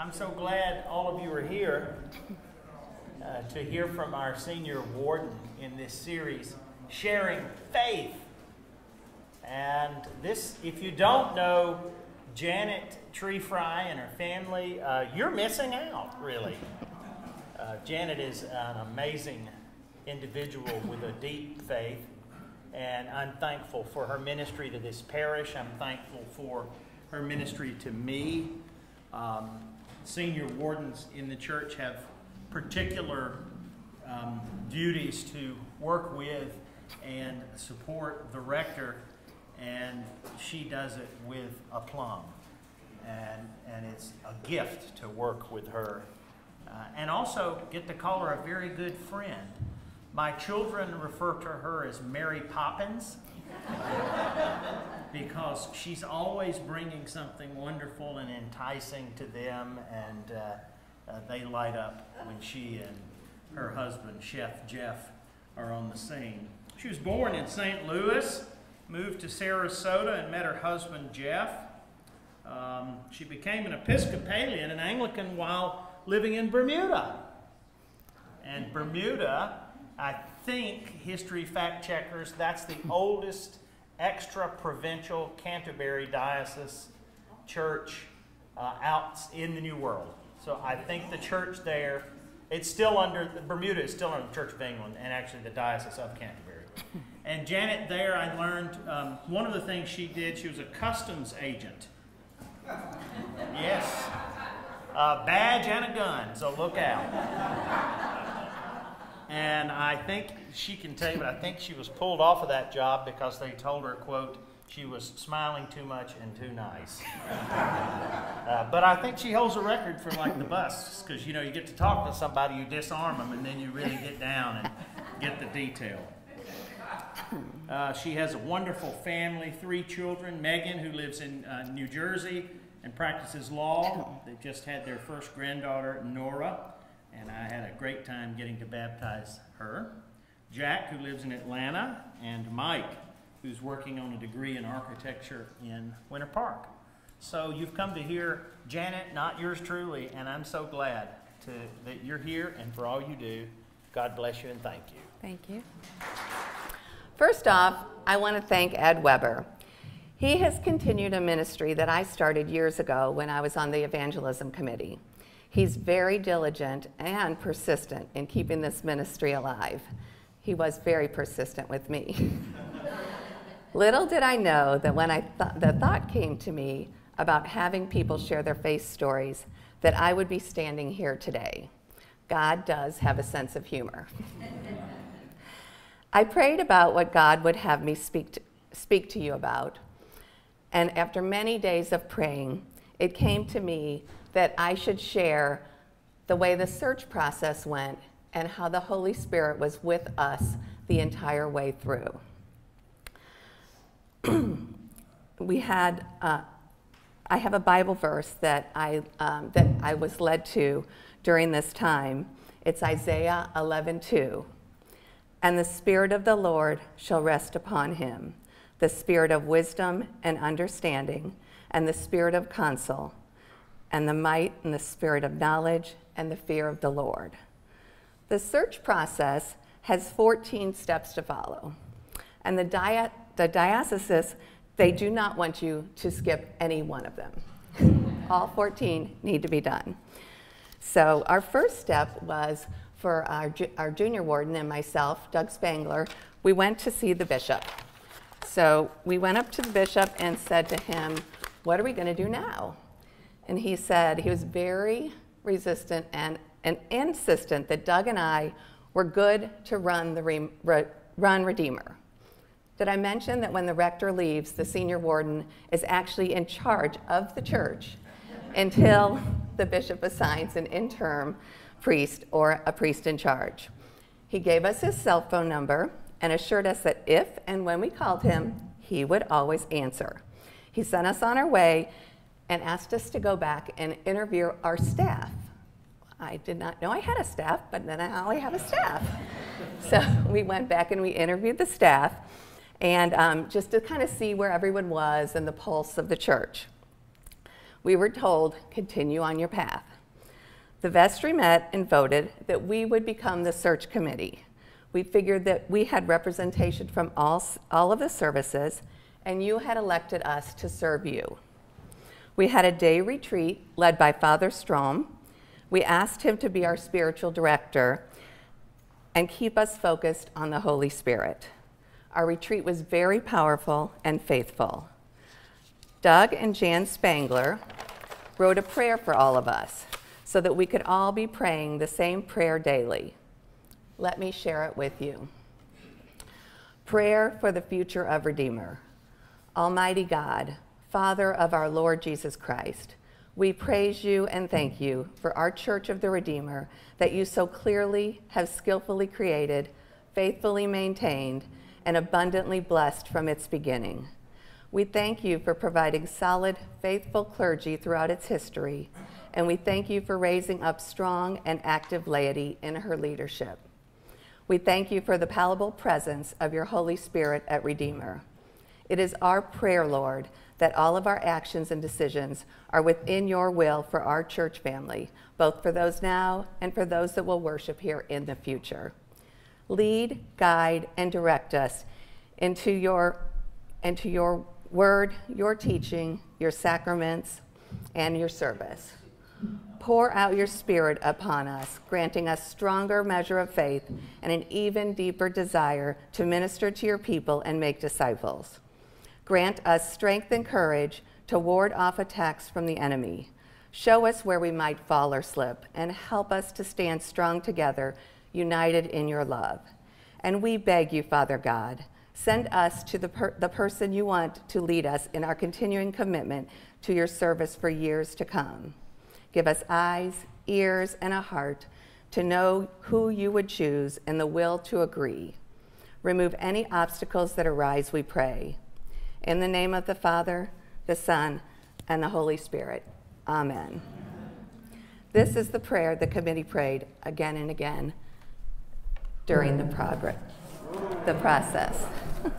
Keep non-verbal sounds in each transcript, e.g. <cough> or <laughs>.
I'm so glad all of you are here uh, to hear from our senior warden in this series, Sharing Faith. And this, if you don't know Janet Trefry and her family, uh, you're missing out, really. Uh, Janet is an amazing individual with a deep faith, and I'm thankful for her ministry to this parish. I'm thankful for her ministry to me. Um, senior wardens in the church have particular um, duties to work with and support the rector, and she does it with aplomb. And, and it's a gift to work with her. Uh, and also get to call her a very good friend. My children refer to her as Mary Poppins <laughs> because she's always bringing something wonderful and enticing to them, and uh, uh, they light up when she and her husband, Chef Jeff, are on the scene. She was born in St. Louis, moved to Sarasota, and met her husband, Jeff. Um, she became an Episcopalian, an Anglican, while living in Bermuda. And Bermuda, I think, history fact checkers, that's the oldest extra provincial Canterbury Diocese church uh, out in the New World. So I think the church there, it's still under, Bermuda is still under the Church of England and actually the Diocese of Canterbury. And Janet there, I learned um, one of the things she did, she was a customs agent. Yes. A badge and a gun, so look out. And I think she can tell you, but I think she was pulled off of that job because they told her, quote, she was smiling too much and too nice. <laughs> uh, but I think she holds a record for like the bus, because you know you get to talk to somebody, you disarm them, and then you really get down and get the detail. Uh, she has a wonderful family, three children. Megan, who lives in uh, New Jersey and practices law. They just had their first granddaughter, Nora and I had a great time getting to baptize her. Jack, who lives in Atlanta, and Mike, who's working on a degree in architecture in Winter Park. So you've come to hear Janet, not yours truly, and I'm so glad to, that you're here and for all you do. God bless you and thank you. Thank you. First off, I want to thank Ed Weber. He has continued a ministry that I started years ago when I was on the evangelism committee. He's very diligent and persistent in keeping this ministry alive. He was very persistent with me. <laughs> Little did I know that when I th- the thought came to me about having people share their faith stories, that I would be standing here today. God does have a sense of humor. <laughs> I prayed about what God would have me speak to, speak to you about. And after many days of praying, it came to me that I should share the way the search process went and how the Holy Spirit was with us the entire way through. <clears throat> we had, uh, I have a Bible verse that I, um, that I was led to during this time. It's Isaiah 11:2. And the Spirit of the Lord shall rest upon him, the Spirit of wisdom and understanding, and the Spirit of counsel and the might and the spirit of knowledge and the fear of the Lord. The search process has 14 steps to follow. And the, di- the diocese, they do not want you to skip any one of them. <laughs> All 14 need to be done. So our first step was for our, ju- our junior warden and myself, Doug Spangler, we went to see the bishop. So we went up to the bishop and said to him, what are we going to do now? And he said he was very resistant and, and insistent that Doug and I were good to run the re, re, run Redeemer. Did I mention that when the rector leaves, the senior warden is actually in charge of the church until the bishop assigns an interim priest or a priest in charge? He gave us his cell phone number and assured us that if and when we called him, he would always answer. He sent us on our way and asked us to go back and interview our staff. I did not know I had a staff, but then I only have a staff. so <laughs> we went back and we interviewed the staff, and um, just to kind of see where everyone was and the pulse of the church. We were told, continue on your path. The vestry met and voted that we would become the search committee. We figured that we had representation from all, all of the services, and you had elected us to serve you. We had a day retreat led by Father Strom. We asked him to be our spiritual director and keep us focused on the Holy Spirit. Our retreat was very powerful and faithful. Doug and Jan Spangler wrote a prayer for all of us so that we could all be praying the same prayer daily. Let me share it with you. Prayer for the future of Redeemer. Almighty God, Father of our Lord Jesus Christ, we praise you and thank you for our Church of the Redeemer that you so clearly have skillfully created, faithfully maintained, and abundantly blessed from its beginning. We thank you for providing solid, faithful clergy throughout its history, and we thank you for raising up strong and active laity in her leadership. We thank you for the palpable presence of your Holy Spirit at Redeemer. It is our prayer, Lord, that all of our actions and decisions are within your will for our church family, both for those now and for those that will worship here in the future. Lead, guide, and direct us into your, into your word, your teaching, your sacraments, and your service. Pour out your spirit upon us, granting us stronger measure of faith and an even deeper desire to minister to your people and make disciples. Grant us strength and courage to ward off attacks from the enemy. Show us where we might fall or slip, and help us to stand strong together, united in your love. And we beg you, Father God, send us to the, per- the person you want to lead us in our continuing commitment to your service for years to come. Give us eyes, ears, and a heart to know who you would choose and the will to agree. Remove any obstacles that arise, we pray. In the name of the Father, the Son, and the Holy Spirit. Amen. This is the prayer the committee prayed again and again during the progress, the process. <laughs>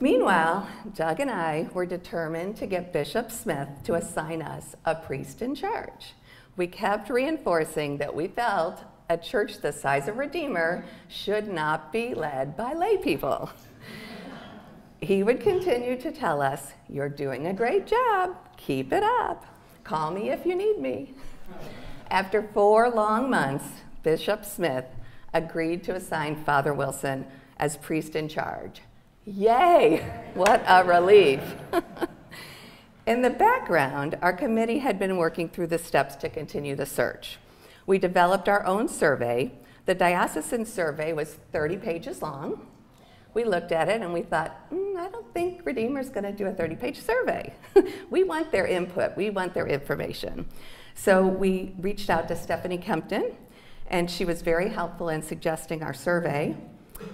Meanwhile, Doug and I were determined to get Bishop Smith to assign us a priest in charge. We kept reinforcing that we felt a church the size of Redeemer should not be led by lay people he would continue to tell us, You're doing a great job. Keep it up. Call me if you need me. After four long months, Bishop Smith agreed to assign Father Wilson as priest in charge. Yay! What a relief. in the background, our committee had been working through the steps to continue the search. We developed our own survey. The diocesan survey was 30 pages long we looked at it and we thought, mm, I don't think Redeemer's going to do a 30 page survey. <laughs> we want their input, we want their information. So we reached out to Stephanie Kempton, and she was very helpful in suggesting our survey.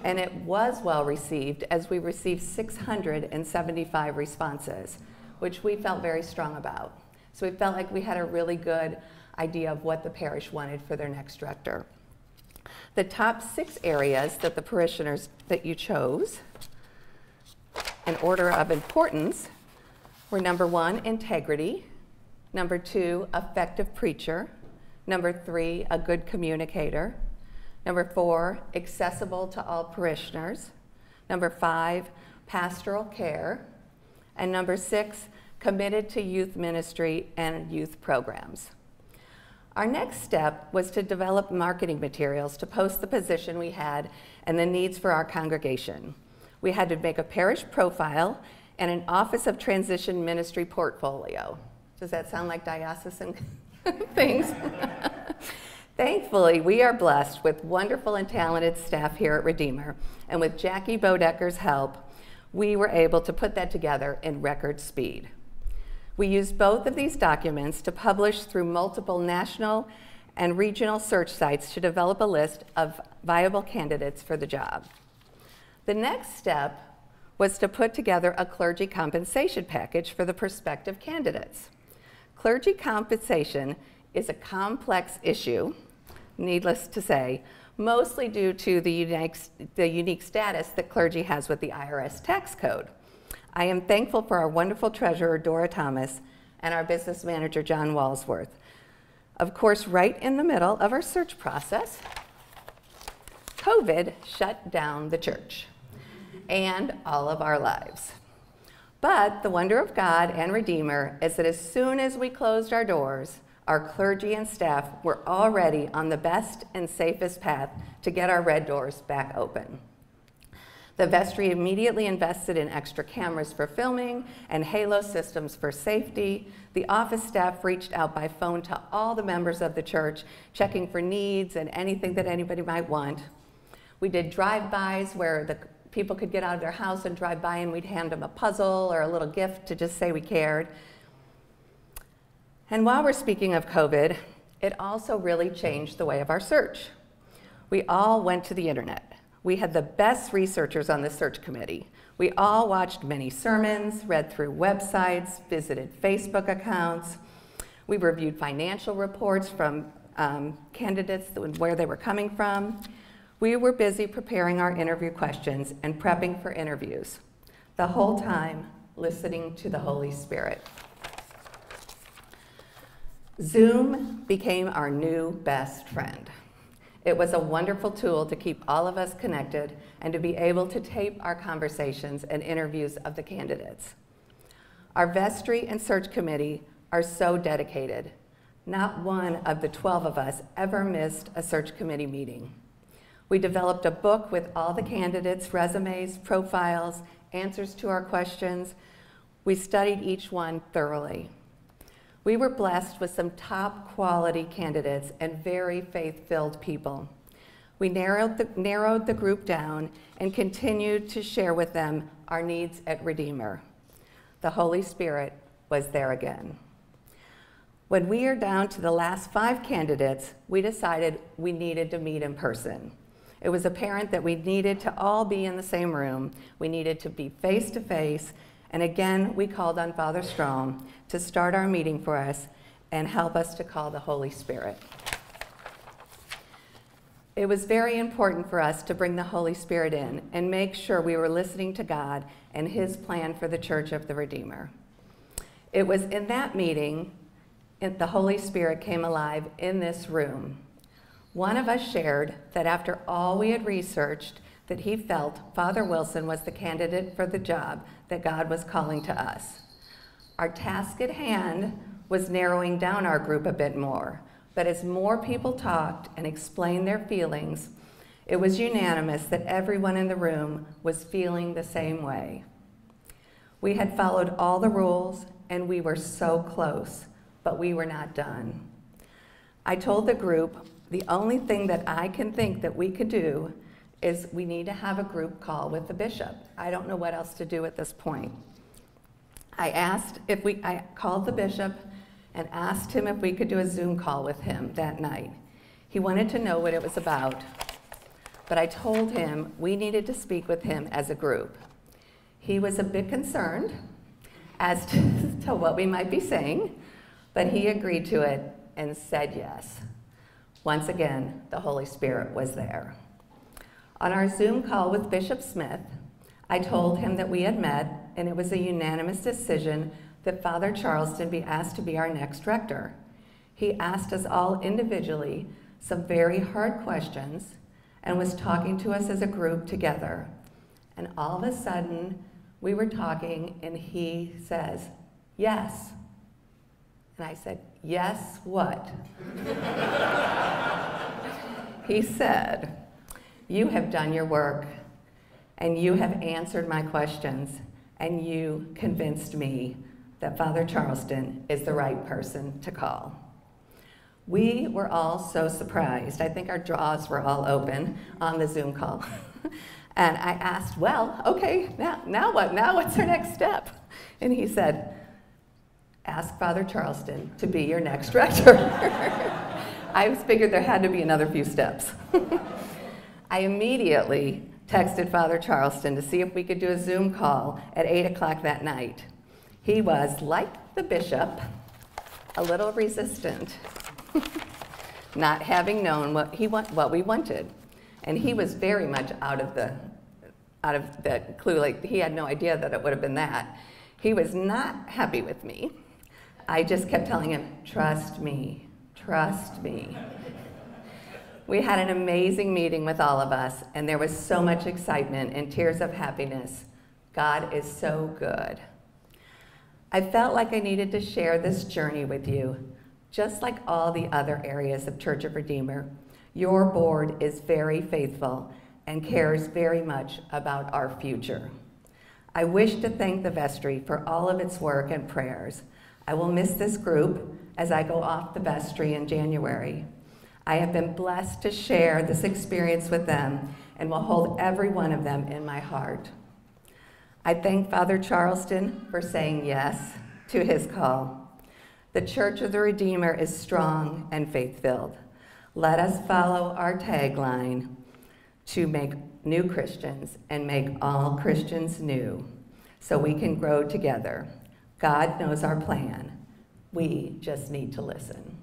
And it was well received as we received 675 responses, which we felt very strong about. So we felt like we had a really good idea of what the parish wanted for their next director. The top six areas that the parishioners that you chose in order of importance were number one, integrity, number two, effective preacher, number three, a good communicator, number four, accessible to all parishioners, number five, pastoral care, and number six, committed to youth ministry and youth programs. Our next step was to develop marketing materials to post the position we had and the needs for our congregation. We had to make a parish profile and an Office of Transition Ministry portfolio. Does that sound like diocesan <laughs> things? <laughs> Thankfully, we are blessed with wonderful and talented staff here at Redeemer, and with Jackie Bodecker's help, we were able to put that together in record speed. We used both of these documents to publish through multiple national and regional search sites to develop a list of viable candidates for the job. The next step was to put together a clergy compensation package for the prospective candidates. Clergy compensation is a complex issue, needless to say, mostly due to the unique, the unique status that clergy has with the IRS tax code. I am thankful for our wonderful treasurer, Dora Thomas, and our business manager, John Walsworth. Of course, right in the middle of our search process, COVID shut down the church and all of our lives. But the wonder of God and Redeemer is that as soon as we closed our doors, our clergy and staff were already on the best and safest path to get our red doors back open. The vestry immediately invested in extra cameras for filming and halo systems for safety. The office staff reached out by phone to all the members of the church, checking for needs and anything that anybody might want. We did drive-bys where the people could get out of their house and drive by and we'd hand them a puzzle or a little gift to just say we cared. And while we're speaking of COVID, it also really changed the way of our search. We all went to the internet. We had the best researchers on the search committee. We all watched many sermons, read through websites, visited Facebook accounts. We reviewed financial reports from um, candidates, where they were coming from. We were busy preparing our interview questions and prepping for interviews, the whole time listening to the Holy Spirit. Zoom became our new best friend. It was a wonderful tool to keep all of us connected and to be able to tape our conversations and interviews of the candidates. Our vestry and search committee are so dedicated. Not one of the 12 of us ever missed a search committee meeting. We developed a book with all the candidates' resumes, profiles, answers to our questions. We studied each one thoroughly. We were blessed with some top quality candidates and very faith filled people. We narrowed the, narrowed the group down and continued to share with them our needs at Redeemer. The Holy Spirit was there again. When we are down to the last five candidates, we decided we needed to meet in person. It was apparent that we needed to all be in the same room. We needed to be face to face. And again, we called on Father Strom to start our meeting for us and help us to call the Holy Spirit. It was very important for us to bring the Holy Spirit in and make sure we were listening to God and His plan for the Church of the Redeemer. It was in that meeting that the Holy Spirit came alive in this room. One of us shared that after all we had researched, that he felt Father Wilson was the candidate for the job that God was calling to us. Our task at hand was narrowing down our group a bit more, but as more people talked and explained their feelings, it was unanimous that everyone in the room was feeling the same way. We had followed all the rules and we were so close, but we were not done. I told the group the only thing that I can think that we could do is we need to have a group call with the bishop. I don't know what else to do at this point. I asked if we, I called the bishop and asked him if we could do a Zoom call with him that night. He wanted to know what it was about, but I told him we needed to speak with him as a group. He was a bit concerned as to, <laughs> to what we might be saying, but he agreed to it and said yes. Once again, the Holy Spirit was there. On our Zoom call with Bishop Smith, I told him that we had met and it was a unanimous decision that Father Charleston be asked to be our next rector. He asked us all individually some very hard questions and was talking to us as a group together. And all of a sudden, we were talking and he says, Yes. And I said, Yes, what? he said, You have done your work, and you have answered my questions, and you convinced me that Father Charleston is the right person to call. We were all so surprised. I think our jaws were all open on the Zoom call. <laughs> and I asked, Well, okay, now, now what? Now what's our next step? And he said, ask Father Charleston to be your next rector. <laughs> I figured there had to be another few steps. <laughs> I immediately texted Father Charleston to see if we could do a Zoom call at 8 o'clock that night. He was, like the bishop, a little resistant, <laughs> not having known what, he what we wanted. And he was very much out of the, out of the clue, like he had no idea that it would have been that. He was not happy with me I just kept telling him, trust me, trust me. We had an amazing meeting with all of us, and there was so much excitement and tears of happiness. God is so good. I felt like I needed to share this journey with you. Just like all the other areas of Church of Redeemer, your board is very faithful and cares very much about our future. I wish to thank the vestry for all of its work and prayers. I will miss this group as I go off the vestry in January. I have been blessed to share this experience with them and will hold every one of them in my heart. I thank Father Charleston for saying yes to his call. The Church of the Redeemer is strong and faith filled. Let us follow our tagline to make new Christians and make all Christians new so we can grow together. God knows our plan. We just need to listen.